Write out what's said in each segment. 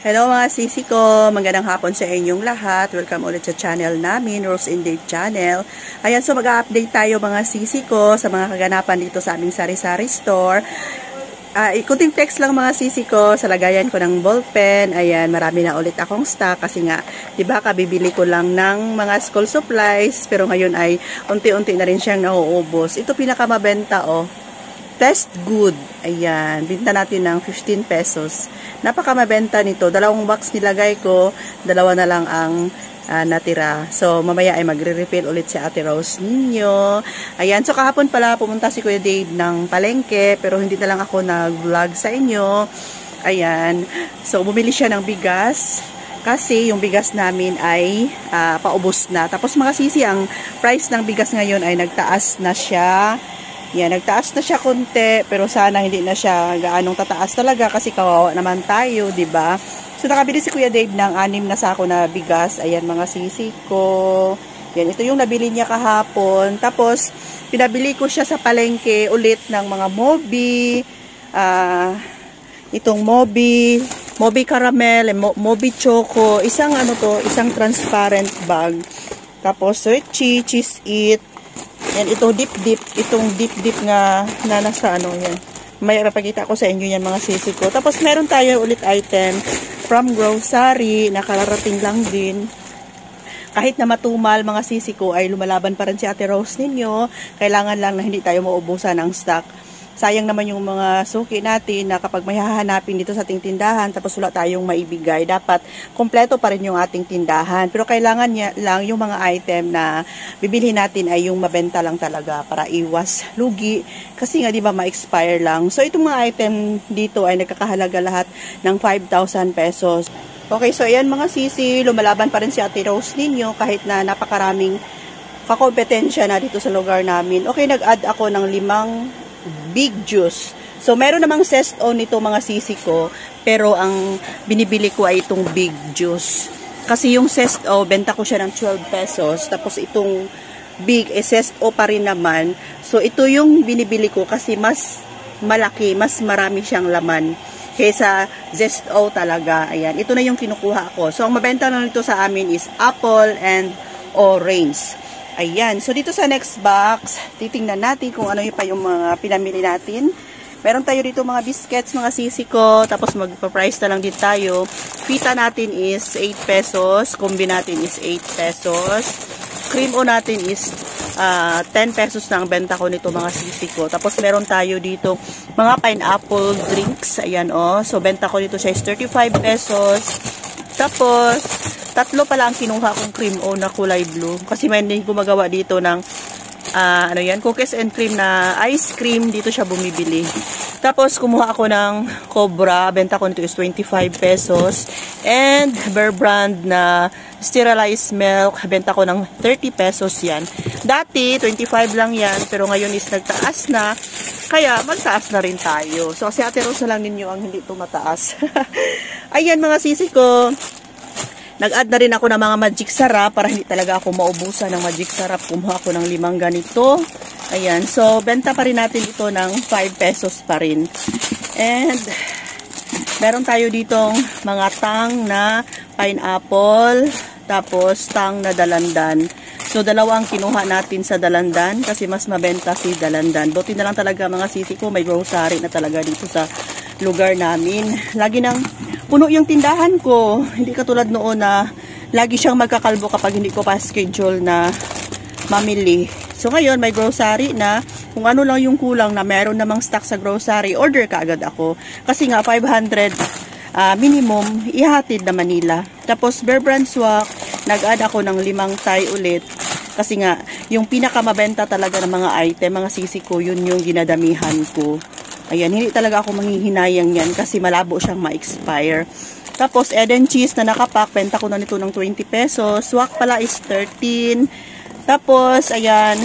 Hello mga sisi ko, magandang hapon sa inyong lahat. Welcome ulit sa channel namin, Rose in Dave Channel. Ayan, so mag-update tayo mga sisi ko sa mga kaganapan dito sa aming sari-sari store. Uh, kunting text lang mga sisi ko sa lagayan ko ng ballpen. Ayan, marami na ulit akong stock kasi nga, di ba kabibili ko lang ng mga school supplies pero ngayon ay unti-unti na rin siyang nauubos. Ito pinakamabenta oh Test Good. Ayan, binta natin ng 15 pesos. Napaka mabenta nito. Dalawang box nilagay ko, dalawa na lang ang uh, natira. So, mamaya ay magre-refill ulit si Ate Rose ninyo. Ayan, so kahapon pala pumunta si Kuya Dave ng palengke, pero hindi na lang ako nag-vlog sa inyo. Ayan, so bumili siya ng bigas kasi yung bigas namin ay uh, paubos na. Tapos mga sisi, ang price ng bigas ngayon ay nagtaas na siya yan, nagtaas na siya konti, pero sana hindi na siya gaanong tataas talaga kasi kawawa naman tayo, 'di ba? So nakabili si Kuya Dave ng anim na sako na bigas. Ayan mga sisi ko. Yan, ito yung nabili niya kahapon. Tapos pinabili ko siya sa palengke ulit ng mga Mobi, uh, itong Mobi, Mobi caramel, Mobi choco, isang ano to, isang transparent bag. Tapos Richie, cheese it, yan, ito dip dip, itong dip dip nga na nasa ano yan. May papakita ko sa inyo yan mga sisi ko. Tapos meron tayo ulit item from grocery, nakararating lang din. Kahit na matumal mga sisi ko ay lumalaban pa rin si Ate Rose ninyo. Kailangan lang na hindi tayo maubusan ng stock sayang naman yung mga suki natin na kapag may hahanapin dito sa ating tindahan tapos wala tayong maibigay, dapat kompleto pa rin yung ating tindahan. Pero kailangan lang yung mga item na bibili natin ay yung mabenta lang talaga para iwas lugi kasi nga di ba ma-expire lang. So itong mga item dito ay nagkakahalaga lahat ng 5,000 pesos. Okay, so ayan mga sisi, lumalaban pa rin si Ate Rose ninyo kahit na napakaraming kakompetensya na dito sa lugar namin. Okay, nag-add ako ng limang big juice. So, meron namang sesto nito mga sisi ko, pero ang binibili ko ay itong big juice. Kasi yung sesto, benta ko siya ng 12 pesos, tapos itong big, eh, sesto pa rin naman. So, ito yung binibili ko kasi mas malaki, mas marami siyang laman kaysa Zesto talaga. Ayan, ito na yung kinukuha ko. So, ang mabenta na nito sa amin is apple and orange. Ayan. So, dito sa next box, titingnan natin kung ano yung pa yung mga pinamili natin. Meron tayo dito mga biscuits, mga sisi ko. Tapos magpa-price na lang din tayo. Pita natin is 8 pesos. Kumbi natin is 8 pesos. Cream o natin is uh, ah, 10 pesos na ang benta ko nito mga sisi ko. Tapos meron tayo dito mga pineapple drinks. Ayan. Oh. So, benta ko dito siya is 35 pesos. Tapos, Tatlo pala ang kinuha kong cream o na kulay blue. Kasi may hindi gumagawa dito ng uh, ano yan, cookies and cream na ice cream. Dito siya bumibili. Tapos, kumuha ako ng Cobra. Benta ko nito is 25 pesos. And, Bear Brand na sterilized milk. Benta ko ng 30 pesos yan. Dati, 25 lang yan. Pero ngayon is nagtaas na. Kaya, magtaas na rin tayo. So, kasi ate Rose na lang ninyo ang hindi tumataas. Ayan mga sisi ko. Nag-add na rin ako ng mga magic sarap para hindi talaga ako maubusan ng magic sarap. Kumuha ako ng limang ganito. Ayan. So, benta pa rin natin ito ng 5 pesos pa rin. And, meron tayo ditong mga tang na pineapple. Tapos, tang na dalandan. So, dalawa ang kinuha natin sa dalandan kasi mas mabenta si dalandan. Buti na lang talaga mga sisi ko, may grocery na talaga dito sa lugar namin. Lagi nang puno yung tindahan ko. Hindi katulad noon na lagi siyang magkakalbo kapag hindi ko pa schedule na mamili. So ngayon may grocery na kung ano lang yung kulang na meron namang stock sa grocery, order ka agad ako. Kasi nga 500 uh, ah, minimum ihatid na Manila. Tapos Bear Brand Swak, nag-add ako ng limang tie ulit. Kasi nga, yung pinakamabenta talaga ng mga item, mga sisi ko, yun yung ginadamihan ko. Ayan, hindi talaga ako manghihinayang yan kasi malabo siyang ma-expire. Tapos, and cheese na nakapack, benta ko na nito ng 20 pesos. Swak pala is 13. Tapos, ayan,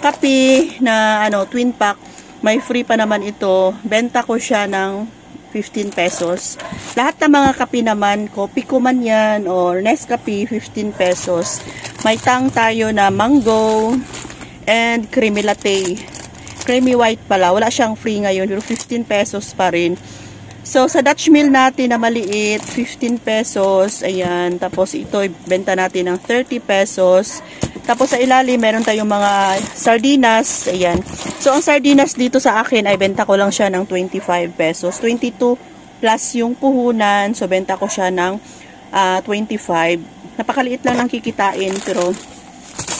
kape na ano, twin pack. May free pa naman ito. Benta ko siya ng 15 pesos. Lahat ng mga kape naman, kopi ko man yan, or Nescafe, 15 pesos. May tang tayo na mango and creamy latte creamy white pala. Wala siyang free ngayon. Pero 15 pesos pa rin. So, sa Dutch meal natin na maliit, 15 pesos. Ayan. Tapos, ito, benta natin ng 30 pesos. Tapos, sa ilalim, meron tayong mga sardinas. Ayan. So, ang sardinas dito sa akin, ay benta ko lang siya ng 25 pesos. 22 plus yung puhunan. So, benta ko siya ng uh, 25. Napakaliit lang ng kikitain, pero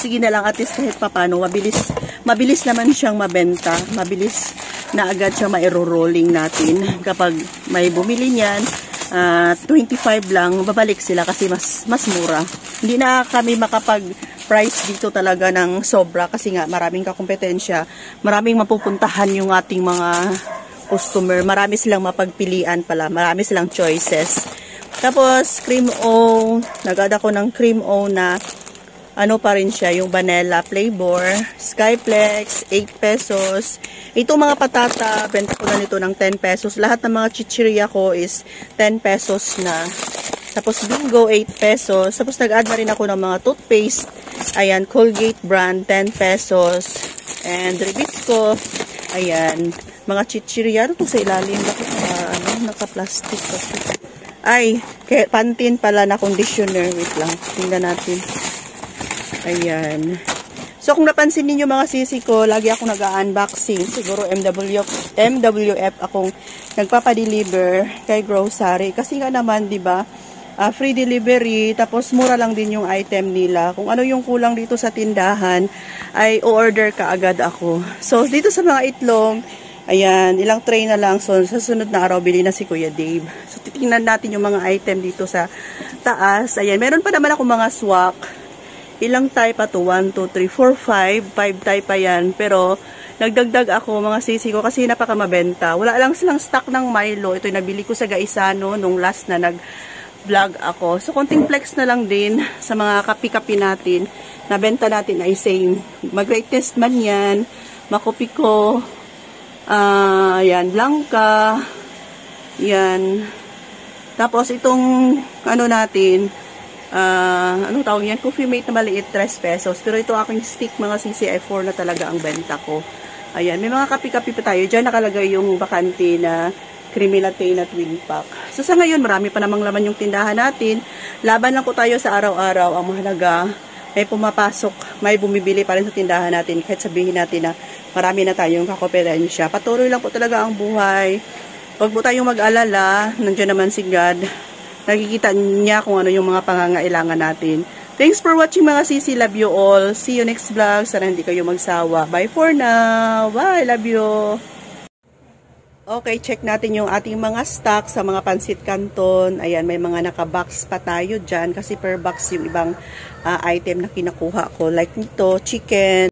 sige na lang at least kahit papano, mabilis, mabilis naman siyang mabenta. Mabilis na agad siya mairo-rolling natin. Kapag may bumili niyan, uh, ah, 25 lang, babalik sila kasi mas, mas mura. Hindi na kami makapag price dito talaga ng sobra kasi nga maraming kakompetensya, maraming mapupuntahan yung ating mga customer, marami silang mapagpilian pala, marami silang choices. Tapos, cream O, nagad ako ng cream O na ano pa rin siya, yung vanilla flavor, Skyplex, 8 pesos. Itong mga patata, benta ko na nito ng 10 pesos. Lahat ng mga chichirya ko is 10 pesos na. Tapos bingo, 8 pesos. Tapos nag-add na rin ako ng mga toothpaste. Ayan, Colgate brand, 10 pesos. And Ribisco, ayan, mga chichirya. Ano sa ilalim? Bakit uh, ano, naka-plastic? Ay, pantin pala na conditioner. Wait lang, tingnan natin. Ayan. So, kung napansin niyo mga sisi ko, lagi ako nag-unboxing. Siguro MW, MWF akong nagpapadeliver kay grocery. Kasi nga naman, di ba, uh, free delivery, tapos mura lang din yung item nila. Kung ano yung kulang dito sa tindahan, ay order ka agad ako. So, dito sa mga itlog, ayan, ilang tray na lang. So, sa sunod na araw, bili na si Kuya Dave. So, titingnan natin yung mga item dito sa taas. Ayan, meron pa naman ako mga swak ilang type pa to? 1, 2, 3, 4, 5. 5 type pa yan. Pero, nagdagdag ako mga sisi ko kasi napaka mabenta. Wala lang silang stock ng Milo. Ito yung nabili ko sa Gaisano nung last na nag-vlog ako. So, konting flex na lang din sa mga kapi-kapi natin. Nabenta natin ay same. Mag-greatest man yan. Makopi ko. Uh, yan, Blanca. Yan. Tapos, itong ano natin, uh, anong tawag yan? Coffee mate na maliit, 3 pesos. Pero ito aking stick, mga CCI4 na talaga ang benta ko. Ayan, may mga kapi-kapi pa tayo. Diyan nakalagay yung bakante na creamy latte na twin pack. So sa ngayon, marami pa namang laman yung tindahan natin. Laban lang po tayo sa araw-araw. Ang mahalaga, may pumapasok, may bumibili pa rin sa tindahan natin. Kahit sabihin natin na marami na tayong kakoperensya. Patuloy lang po talaga ang buhay. Huwag po tayong mag-alala. Nandiyan naman si God nakikita niya kung ano yung mga pangangailangan natin. Thanks for watching mga sisi. Love you all. See you next vlog. Sana hindi kayo magsawa. Bye for now. Bye. Love you. Okay, check natin yung ating mga stock sa mga pansit canton. Ayan, may mga naka-box pa tayo dyan kasi per box yung ibang uh, item na kinakuha ko. Like nito, chicken.